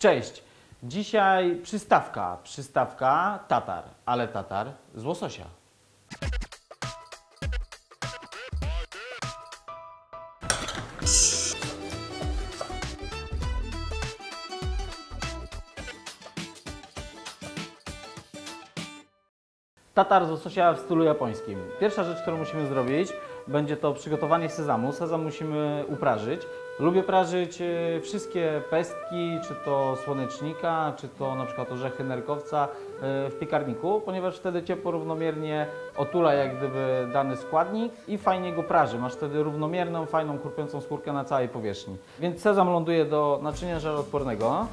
Cześć! Dzisiaj przystawka, przystawka tatar, ale tatar z łososia. Tatar z łososia w stylu japońskim. Pierwsza rzecz, którą musimy zrobić, będzie to przygotowanie sezamu. Sezam musimy uprażyć. Lubię prażyć e, wszystkie pestki, czy to słonecznika, czy to na przykład orzechy nerkowca e, w piekarniku, ponieważ wtedy ciepło równomiernie otula jak gdyby dany składnik i fajnie go praży. Masz wtedy równomierną, fajną, chrupiącą skórkę na całej powierzchni. Więc sezam ląduje do naczynia żaroodpornego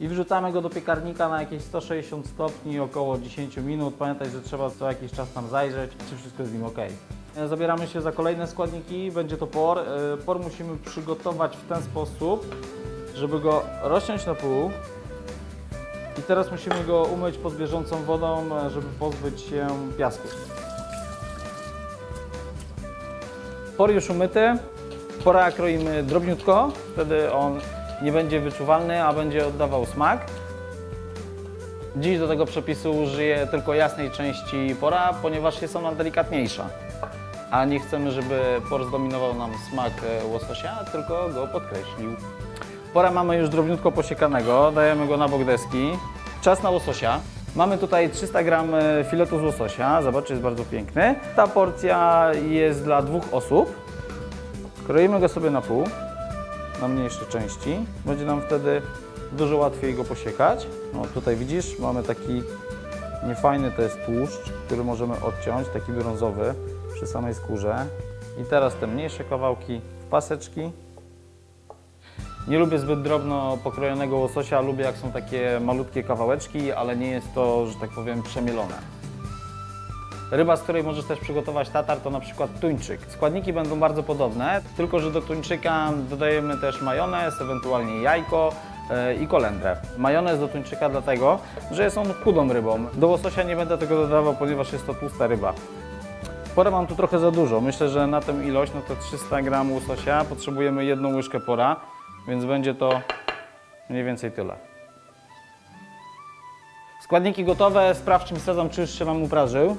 i wrzucamy go do piekarnika na jakieś 160 stopni, około 10 minut. Pamiętaj, że trzeba co jakiś czas tam zajrzeć, czy wszystko jest z nim ok. Zabieramy się za kolejne składniki, będzie to por. E, Por musimy przygotować w ten sposób, żeby go rozciąć na pół. I teraz musimy go umyć pod bieżącą wodą, e, żeby pozbyć się piasku. Por już umyty, pora kroimy drobniutko, wtedy on nie będzie wyczuwalny, a będzie oddawał smak. Dziś do tego przepisu użyję tylko jasnej części pora, ponieważ jest ona delikatniejsza. A nie chcemy, żeby por zdominował nam smak e, łososia, tylko go podkreślił. Pora mamy już drobniutko posiekanego, dajemy go na bok deski. Czas na łososia. Mamy tutaj 300 g filetu z łososia, zobaczcie, jest bardzo piękny. Ta porcja jest dla dwóch osób. Kroimy go sobie na pół, na mniejsze części. Będzie nam wtedy dużo łatwiej go posiekać. No tutaj widzisz, mamy taki niefajny, to jest tłuszcz, który możemy odciąć, taki brązowy przy samej skórze. I teraz te mniejsze kawałki w paseczki. Nie lubię zbyt drobno pokrojonego łososia, lubię jak są takie malutkie kawałeczki, ale nie jest to, że tak powiem, przemielone. Ryba, z której możesz też przygotować tatar, to na przykład tuńczyk. Składniki będą bardzo podobne, tylko że do tuńczyka dodajemy też majonez, ewentualnie jajko e, i kolendrę. Majonez do tuńczyka dlatego, że jest on chudą rybą. Do łososia nie będę tego dodawał, ponieważ jest to tłusta ryba. Pora mam tu trochę za dużo. Myślę, że na tę ilość, no to 300 g łososia, potrzebujemy jedną łyżkę pora, więc będzie to mniej więcej tyle. Składniki gotowe, sprawdź czym sezam czy już się Wam uprażył.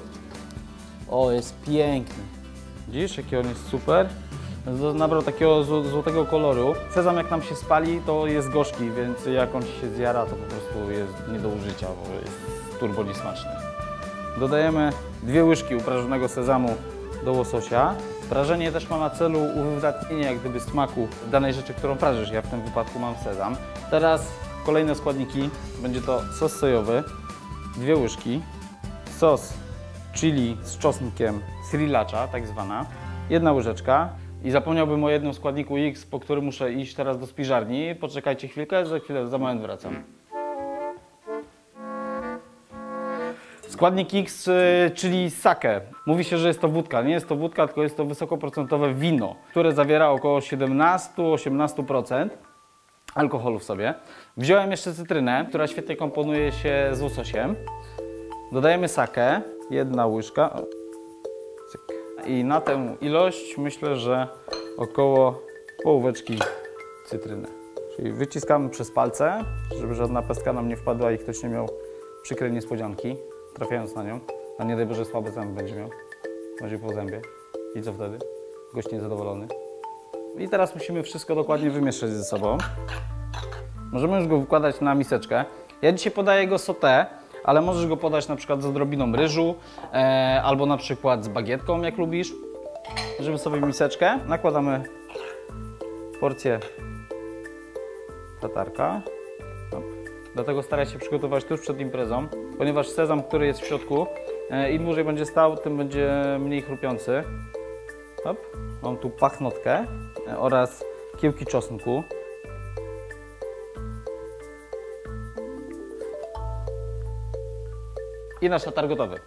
O, jest piękny. Widzisz, jaki on jest super. Z- Nabrał takiego zł- złotego koloru. Sezam jak nam się spali, to jest gorzki, więc jak on się zjara, to po prostu jest nie do użycia, bo jest turbo niesmaczny. Dodajemy dwie łyżki uprażonego sezamu do łososia. Prażenie też ma na celu uwydatnienie jak gdyby smaku danej rzeczy, którą prażysz. Ja w tym wypadku mam sezam. Teraz kolejne składniki. Będzie to sos sojowy, dwie łyżki, sos chili z czosnkiem, sriracha tak zwana, jedna łyżeczka. I zapomniałbym o jednym składniku X, po który muszę iść teraz do spiżarni. Poczekajcie chwilkę, za chwilę, za moment wracam. Składnik X, y, czyli sake. Mówi się, że jest to wódka. Nie jest to wódka, tylko jest to wysokoprocentowe wino, które zawiera około 17-18% alkoholu w sobie. Wziąłem jeszcze cytrynę, która świetnie komponuje się z łososiem. Dodajemy sakę, jedna łyżka. I na tę ilość myślę, że około połóweczki cytryny. Czyli wyciskamy przez palce, żeby żadna pestka nam nie wpadła i ktoś nie miał przykrej niespodzianki, trafiając na nią. A nie daj Boże słabe zęby będzie miał. Będzie po zębie. I co wtedy? Gość niezadowolony. I teraz musimy wszystko dokładnie wymieszać ze sobą. Możemy już go wykładać na miseczkę. Ja dzisiaj podaję go sauté, ale możesz go podać na przykład z odrobiną ryżu, e, albo na przykład z bagietką, jak lubisz. Bierzemy sobie miseczkę, nakładamy porcję tatarka. Dlatego staraj się przygotować tuż przed imprezą, ponieważ sezam, który jest w środku, e, im dłużej będzie stał, tym będzie mniej chrupiący. Hop. Mam tu pachnotkę e, oraz kiełki czosnku. I nasz tatar gotowy.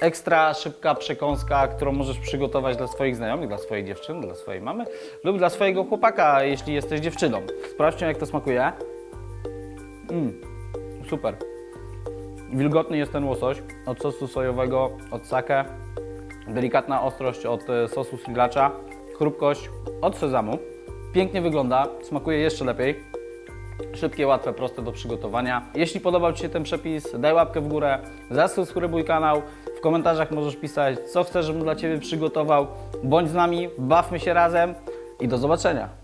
Ekstra szybka przekąska, którą możesz przygotować dla swoich znajomych, dla swojej dziewczyny, dla swojej mamy lub dla swojego chłopaka, jeśli jesteś dziewczyną. Sprawdźcie, jak to smakuje. Mm, super. Wilgotny jest ten łosoś od sosu sojowego, od sake. Delikatna ostrość od e, sosu sriracha. Chrupkość od sezamu. Pięknie wygląda, smakuje jeszcze lepiej. Szybkie, łatwe, proste do przygotowania. Jeśli podobał Ci się ten przepis, daj łapkę w górę, zasubskrybuj kanał. W komentarzach możesz pisać, co chcesz, żebym dla Ciebie przygotował. Bądź z nami, bawmy się razem i do zobaczenia.